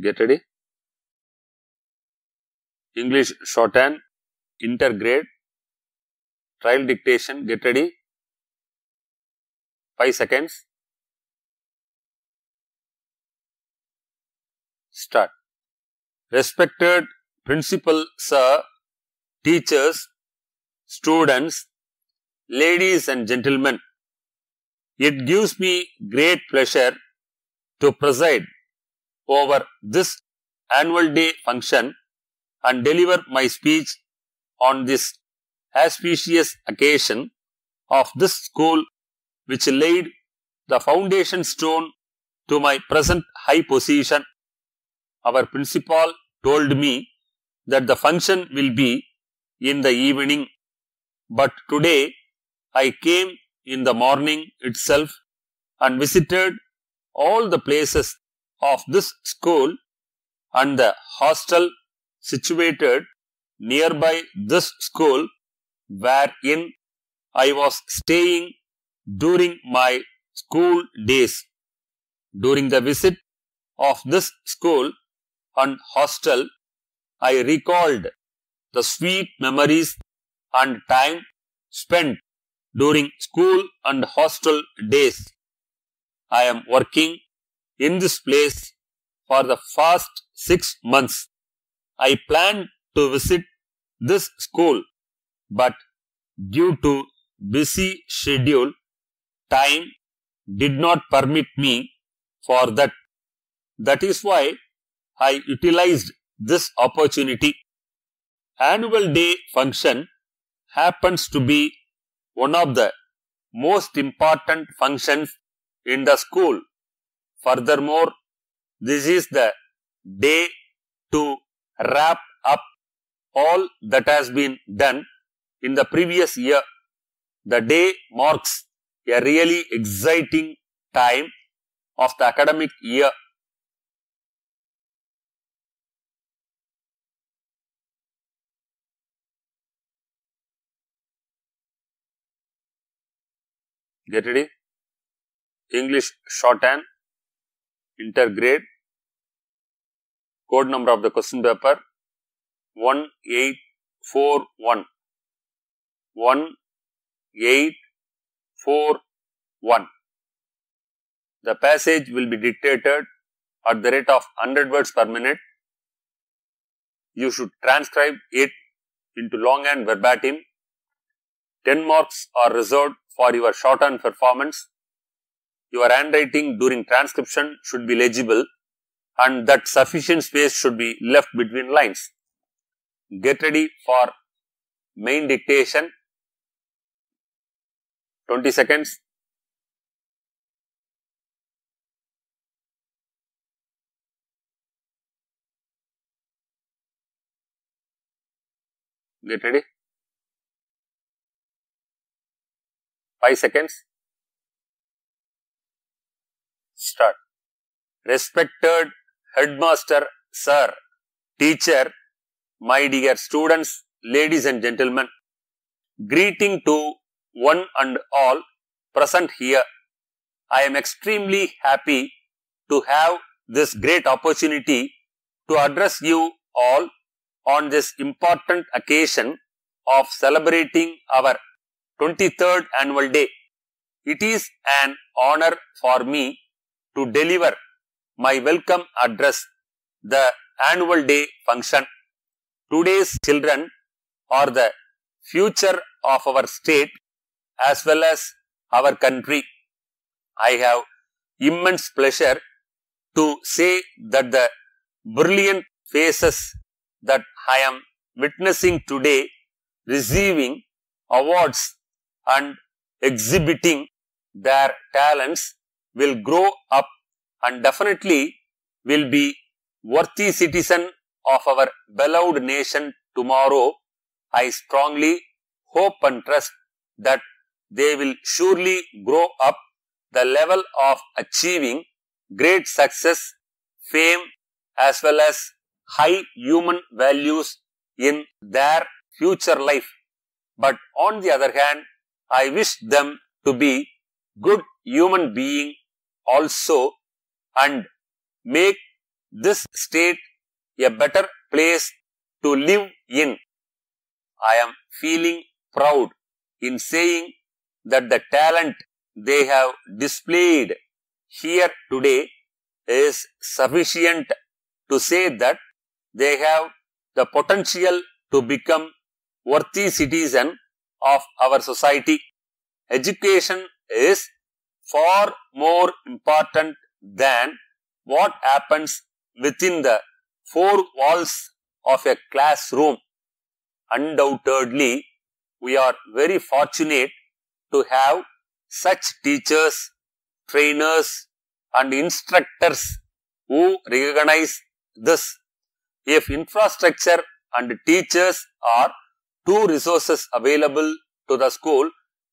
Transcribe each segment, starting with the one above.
Get ready. English shorthand, intergrade, trial dictation. Get ready. 5 seconds. Start. Respected principal sir, teachers, students, ladies and gentlemen, it gives me great pleasure to preside over this annual day function and deliver my speech on this auspicious occasion of this school which laid the foundation stone to my present high position. Our principal told me that the function will be in the evening, but today I came in the morning itself and visited all the places of this school and the hostel situated nearby this school wherein I was staying during my school days. During the visit of this school and hostel, I recalled the sweet memories and time spent during school and hostel days. I am working in this place for the first six months. I planned to visit this school, but due to busy schedule, time did not permit me for that. That is why I utilized this opportunity. Annual day function happens to be one of the most important functions in the school. Furthermore, this is the day to wrap up all that has been done in the previous year. The day marks a really exciting time of the academic year. Get ready. English shorthand, intergrade, code number of the question paper 1841. 1841. The passage will be dictated at the rate of 100 words per minute. You should transcribe it into long and verbatim. 10 marks are reserved for your shorthand performance. Your handwriting during transcription should be legible and that sufficient space should be left between lines. Get ready for main dictation. 20 seconds. Get ready. 5 seconds. Start. Respected headmaster, sir, teacher, my dear students, ladies and gentlemen, greeting to one and all present here. I am extremely happy to have this great opportunity to address you all on this important occasion of celebrating our 23rd annual day. It is an honor for me to deliver my welcome address, the annual day function. Today's children are the future of our state as well as our country. I have immense pleasure to say that the brilliant faces that I am witnessing today receiving awards and exhibiting their talents will grow up and definitely will be worthy citizen of our beloved nation tomorrow. I strongly hope and trust that they will surely grow up the level of achieving great success, fame as well as high human values in their future life. But on the other hand, I wish them to be good human being also and make this state a better place to live in. I am feeling proud in saying that the talent they have displayed here today is sufficient to say that they have the potential to become worthy citizen of our society. Education is far more important than what happens within the four walls of a classroom. Undoubtedly, we are very fortunate to have such teachers, trainers and instructors who recognize this. If infrastructure and teachers are two resources available to the school,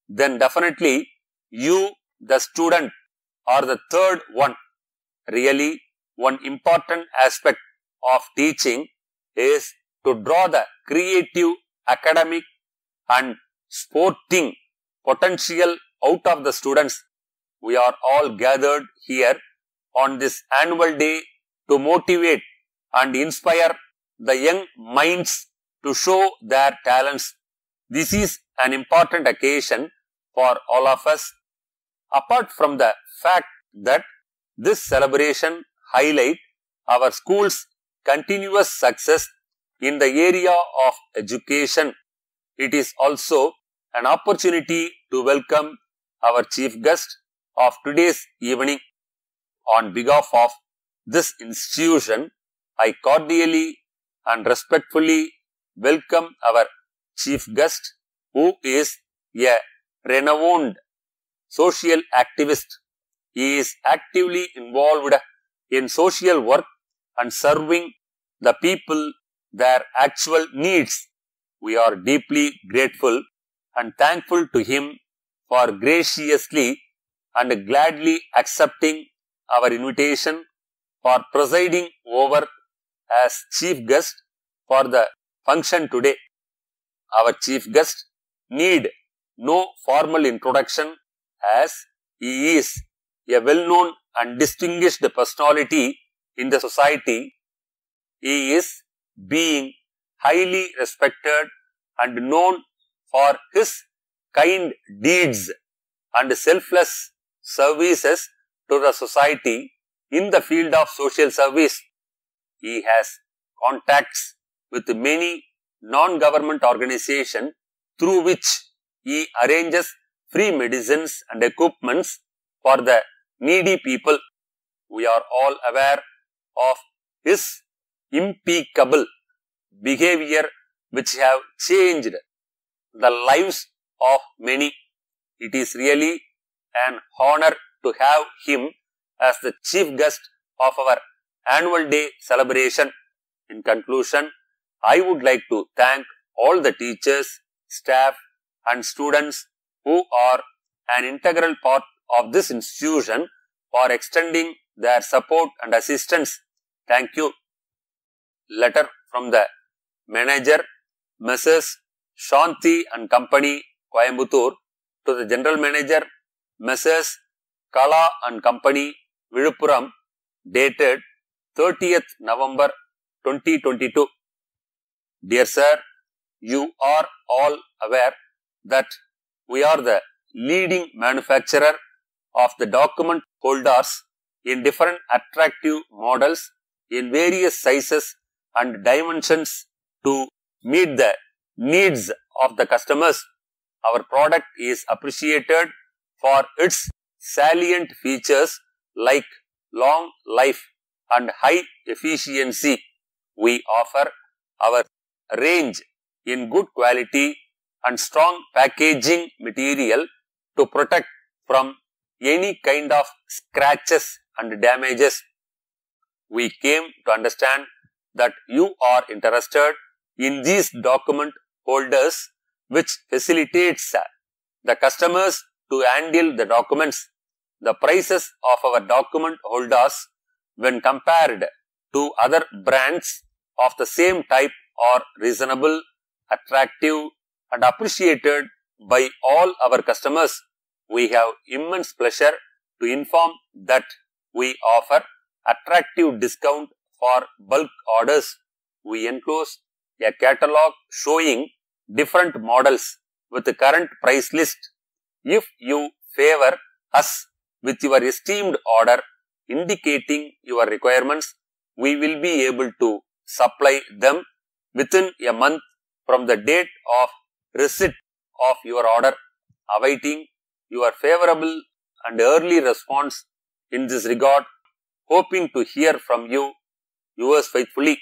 then definitely you, the student, or the third one. Really, one important aspect of teaching is to draw the creative, academic and sporting potential out of the students. We are all gathered here on this annual day to motivate and inspire the young minds to show their talents. This is an important occasion for all of us. Apart from the fact that this celebration highlight our school's continuous success in the area of education, it is also an opportunity to welcome our chief guest of today's evening. On behalf of this institution, I cordially and respectfully welcome our chief guest who is a renowned social activist. He is actively involved in social work and serving the people their actual needs. We are deeply grateful and thankful to him for graciously and gladly accepting our invitation for presiding over as chief guest for the function today. Our chief guest need no formal introduction as he is a well-known and distinguished personality in the society. He is being highly respected and known for his kind deeds and selfless services to the society in the field of social service. He has contacts with many non-government organizations through which he arranges free medicines and equipments for the needy people. We are all aware of his impeccable behavior which have changed the lives of many. It is really an honor to have him as the chief guest of our annual day celebration. In conclusion, I would like to thank all the teachers, staff and students who are an integral part of this institution for extending their support and assistance. Thank you. Letter from the manager, Mrs. Shanti and Company, Coimbatore, to the General Manager, Mrs. Kala and Company, Viluppuram, dated 30th November 2022. Dear Sir, you are all aware that we are the leading manufacturer of the document holders in different attractive models in various sizes and dimensions to meet the needs of the customers. Our product is appreciated for its salient features like long life and high efficiency. We offer our range in good quality and strong packaging material to protect from any kind of scratches and damages. We came to understand that you are interested in these document holders which facilitates uh, the customers to handle the documents. The prices of our document holders when compared to other brands of the same type are reasonable, attractive and appreciated by all our customers. We have immense pleasure to inform that we offer attractive discount for bulk orders. We enclose a catalog showing different models with the current price list. If you favor us with your esteemed order indicating your requirements, we will be able to supply them within a month from the date of receipt of your order, awaiting your favorable and early response in this regard, hoping to hear from you, yours faithfully.